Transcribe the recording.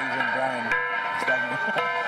Engine Brian.